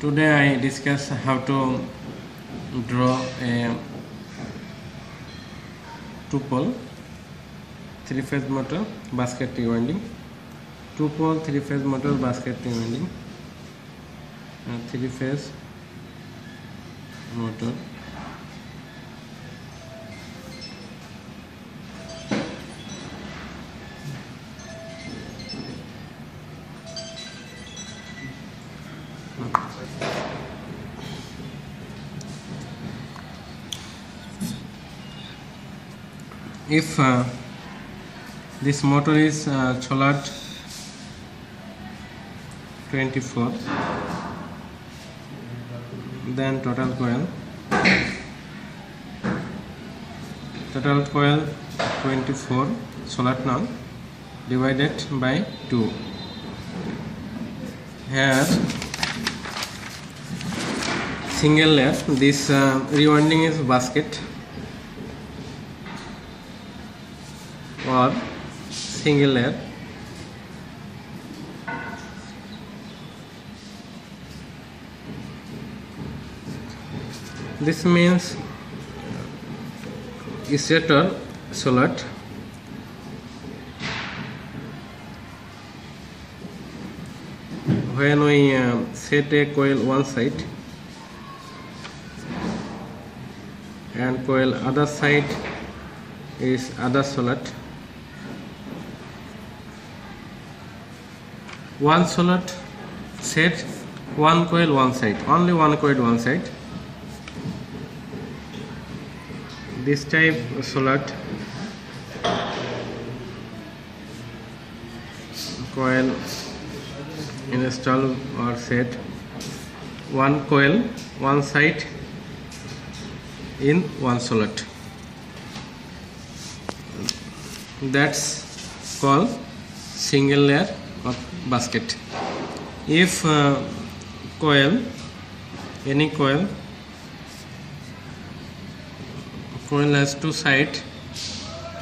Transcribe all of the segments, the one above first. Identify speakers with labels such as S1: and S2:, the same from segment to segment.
S1: today I discuss how to draw a two pole three phase motor basket winding two pole three phase motor basket winding three phase motor if uh, this motor is uh, 24 then total coil total coil 24 Cholard now divided by 2 here single layer this uh, rewinding is basket or single layer this means stator solid when we uh, set a coil one side and coil other side is other solid one solid set one coil one side only one coil one side this type solid coil install or set one coil one side in one solid that's called single layer basket if uh, coil any coil coil has two side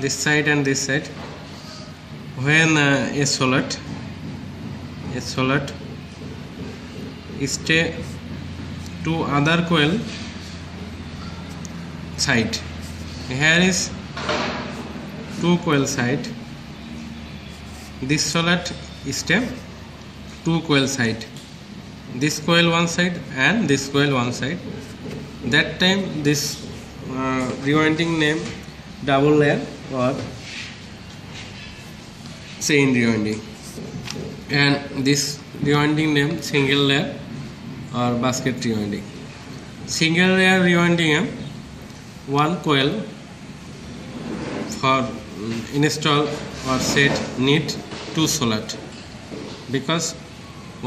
S1: this side and this side when uh, a solid a solid stay to other coil side here is two coil side this solid step two coil side this coil one side and this coil one side that time this uh, rewinding name double layer or chain rewinding and this rewinding name single layer or basket rewinding single layer rewinding one coil for um, install or set need two solid because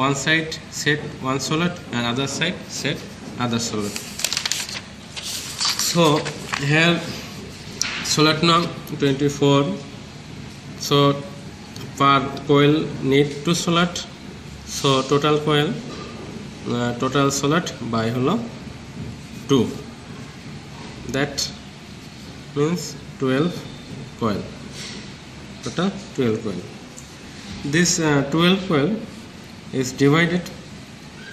S1: one side set one solid and other side set other solid. So here now 24 so per coil need two solid so total coil uh, total solid by holo 2 that means 12 coil total 12 coil this uh, 12 coil is divided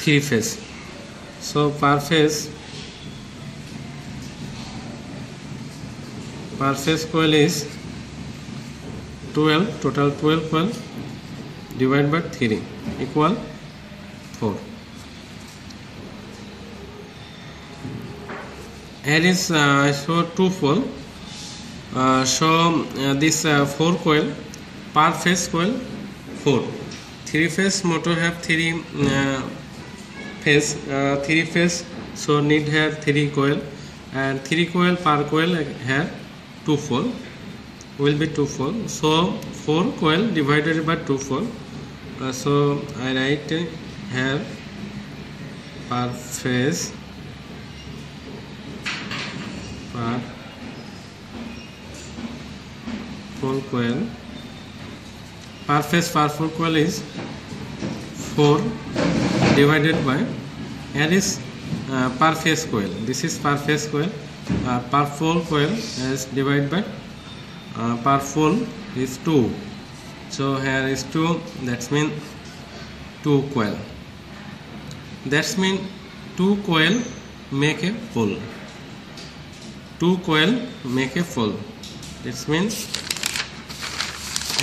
S1: three phase so per phase per phase coil is 12 total 12 coil divided by 3 equal 4 here is uh, so two coil, uh, so uh, this uh, four coil per phase coil 4 three phase motor have three uh, phase uh, three phase so need have three coil and three coil per coil have two fold will be two fold so four coil divided by two fold uh, so I write have per phase per four coil per phase per coil is 4 divided by and is uh, per phase coil this is per phase coil uh, per full coil is divided by uh, per full is 2 so here is 2 that's mean 2 coil that's mean 2 coil make a full 2 coil make a full this means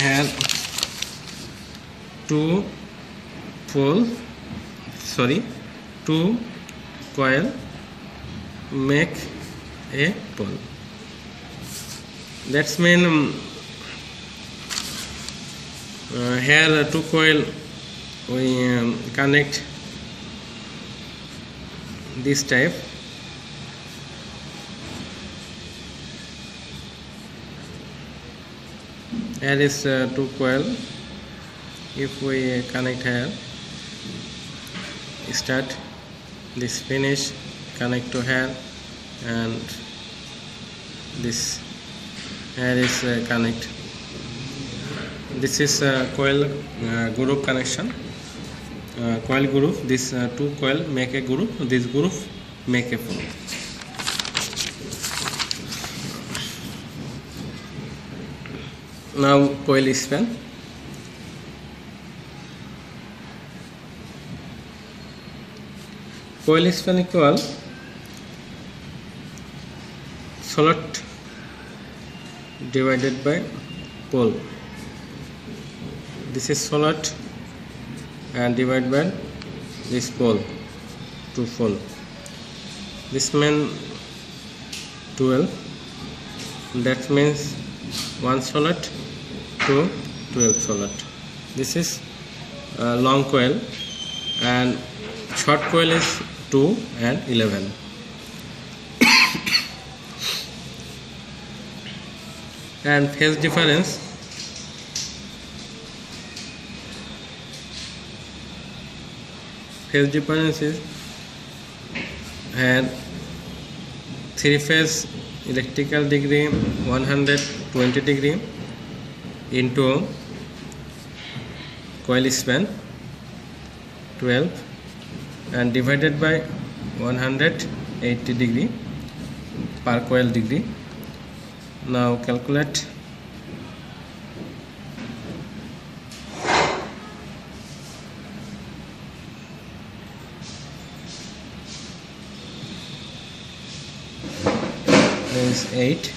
S1: here two pole sorry two coil make a pole that's mean um, uh, here two coil we um, connect this type here is uh, two coil if we connect here start this finish connect to here and this here is uh, connect this is a coil uh, group connection uh, coil group this uh, two coil make a group this group make a pole now coil is span coil is pan equal slot divided by pole this is slot and divided by this pole two pole this means 12 that means one slot to 12 slot this is uh, long coil and short coil is 2 and 11 and phase difference phase difference is and three phase electrical degree 120 degree into coil span 12 and divided by 180 degree per coil degree now calculate is 8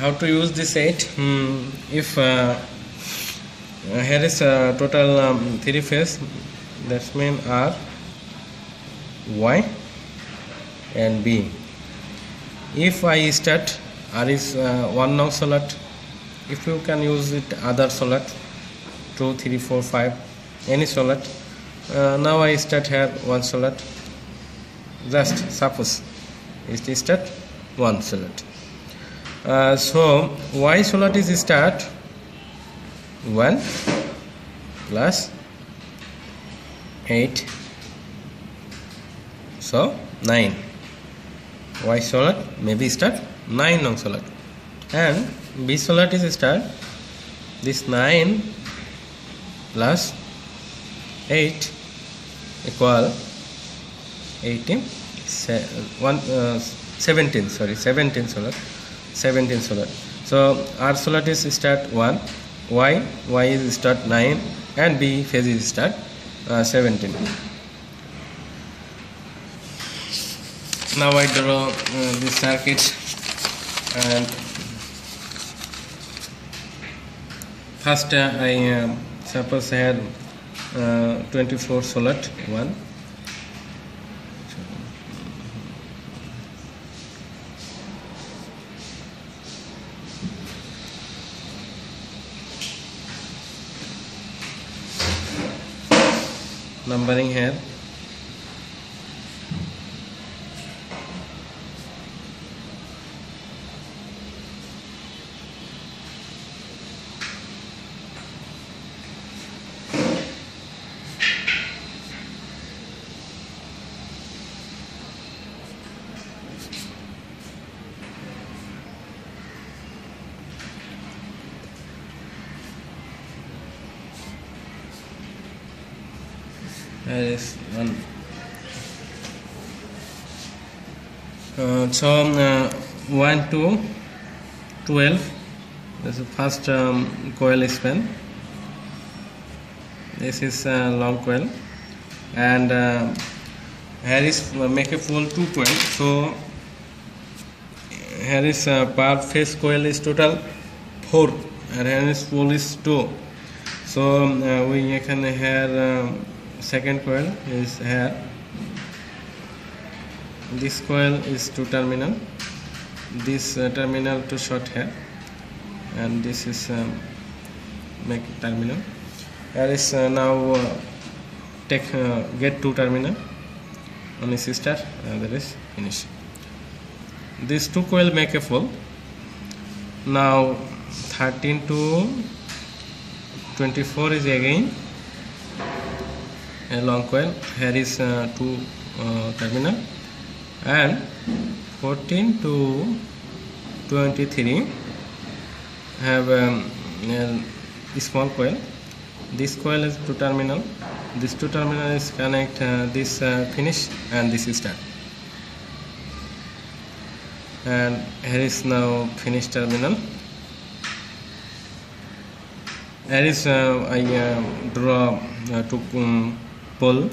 S1: how to use this 8 hmm, if uh, here is a total um, three phase that's mean R Y and B if I start R is uh, one now solid if you can use it other solid 2 3 4 5 any solid uh, now I start here one solid just suppose it is start one solid uh, so y solid is start 1 plus 8 so 9 y solar maybe start 9 non solar, and b solar is start this 9 plus 8 equal 18 se, one, uh, 17 sorry 17 solar 17 solar so r solar is start 1 y y is start 9 and b phase is start uh, 17 now I draw uh, this circuit and first uh, I uh, suppose I had uh, 24 solid one numbering here uh, so uh, 1 to 12 this is first um, coil span this is uh, long coil and uh, here is make a full two coil so here is uh, per phase coil is total 4 and here is full is 2 so uh, we can here uh, second coil is here this coil is two terminal this uh, terminal to short here and this is um, make terminal here is uh, now uh, take uh, get two terminal on a sister uh, There is finish these two coil make a full now 13 to 24 is again a long coil here is uh, two uh, terminal and 14 to 23 have um, a small coil this coil is two terminal This two terminal is connect uh, this uh, finish and this is done and here is now finish terminal here is uh, I uh, draw uh, to um, pole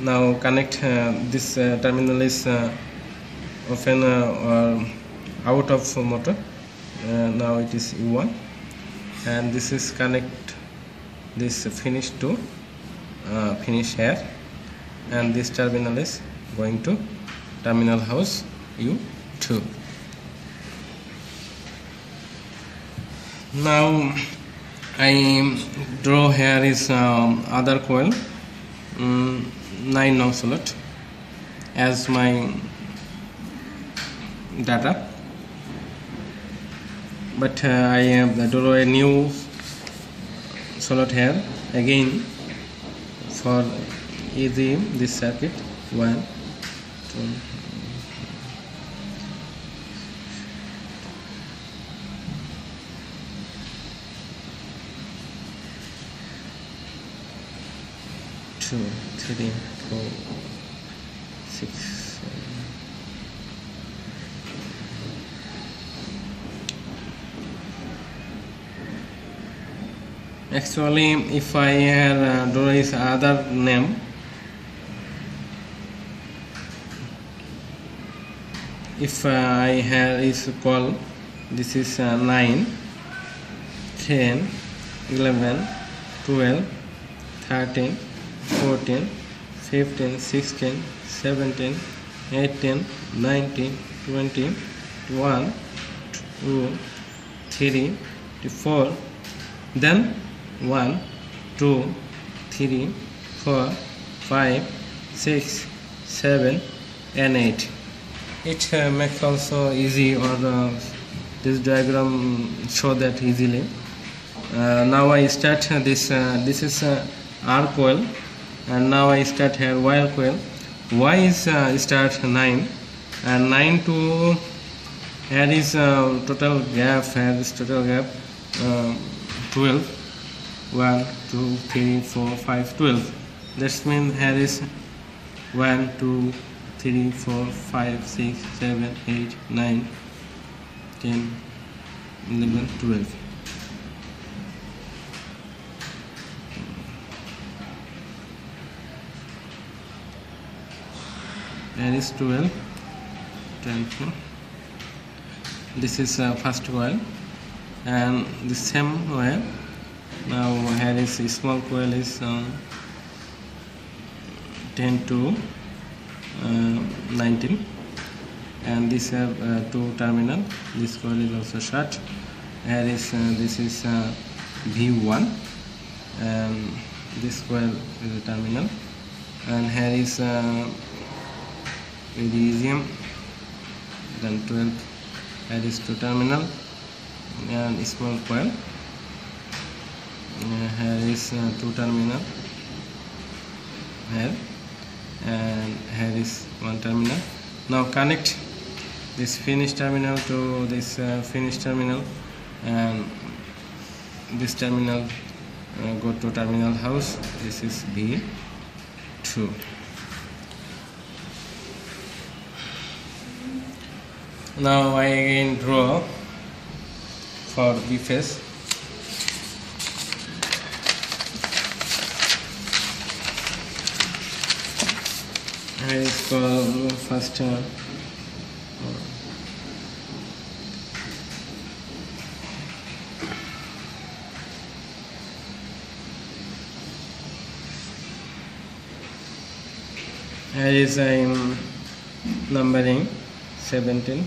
S1: now connect uh, this uh, terminal is uh, often uh, out of motor uh, now it is U1 and this is connect this finish to uh, finish here and this terminal is going to terminal house U2 now I draw here is um, other coil um, 9 nong slot as my data but uh, I have draw a new slot here again for easy this circuit 1 2 Two, three, four, six. Actually, if I had uh, draw his other name, if uh, I have is call this is uh, 9 10 11 12 13 14, 15, 16, 17, 18, 19, 20, 21, 2, 3, 4, then 1, 2, 3, 4, 5, 6, 7 and 8. It uh, makes also easy or uh, this diagram show that easily. Uh, now I start this, uh, this is uh, R coil and now I start here while coil y is uh, start 9 and 9 to here is uh, total gap here is total gap um, 12 1 2 3 4 5 12 that means here is 1 2 3 4 5 6 7 8 9 10 11 12 air is 12 this is uh, first coil and the same coil now here is small coil is uh, 10 to uh, 19 and this have uh, two terminal this coil is also short here is uh, this is uh, V1 and this coil is a terminal and here is radisium then 12th aristo terminal and small coil uh, here is uh, two terminal here and here is one terminal now connect this finish terminal to this uh, finish terminal and this terminal uh, go to terminal house this is V2 now I again draw for the face I call first one uh, as I am numbering 17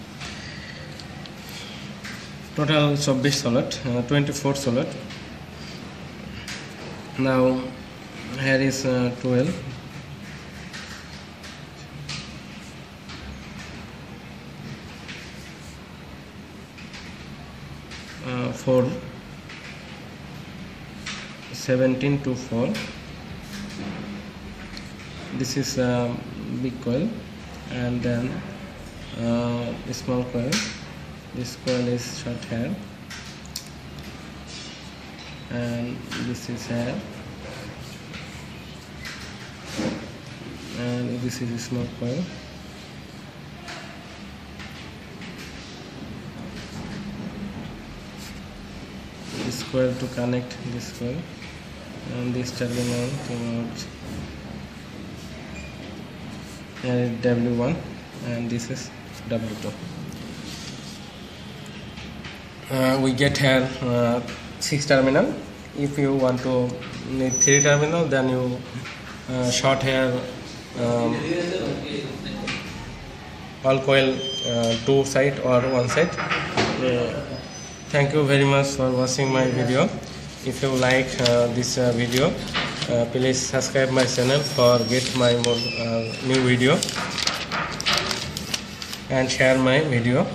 S1: Total Chabbish solid, uh, 24 solid. Now here is uh, 12. Uh, 4 17 to 4 this is a uh, big coil and then uh, small coil this coil is short here and this is here and this is a small coil this coil to connect this coil and this terminal And W1 and this is W2 uh, we get here uh, 6 terminal if you want to need 3 terminal then you uh, short here um, all coil two side or one side thank you very much for watching my video if you like uh, this uh, video uh, please subscribe my channel for get my more new video and share my video